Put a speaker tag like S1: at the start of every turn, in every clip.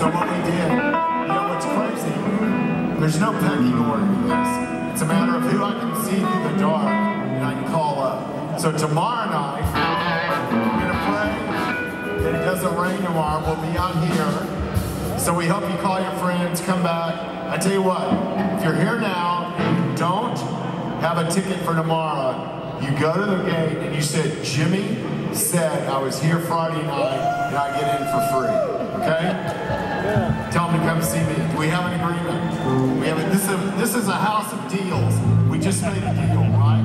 S1: So
S2: what we did, you know what's crazy? There's no pecking order to this. It's a matter of who I can see through the dark and I can call up. So tomorrow night, we're gonna pray that it doesn't rain tomorrow. We'll be out here. So we hope you call your friends, come back. I tell you what, if you're here now and you don't have a ticket for tomorrow, you go to the gate and you said, Jimmy said I was here Friday night and I get in for free. Okay? Tell them to come see me. Do we have an agreement? We have a, this, is, this is a house of deals. We just made a deal, right?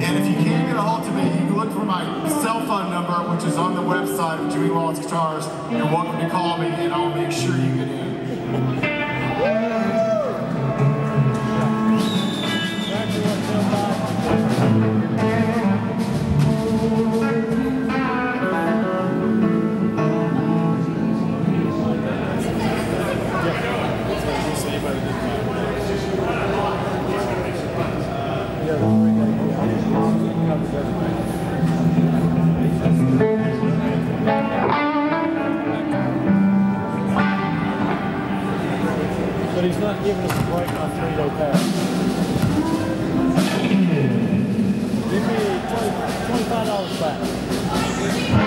S2: And if you can't get a hold of me, you can look for my cell phone number, which is on the website of Jimmy Wallace Guitars. You're welcome to call me, and I'll make sure you get in.
S1: But he's not giving us a break on three-day pass. Give me twenty, twenty-five dollars back.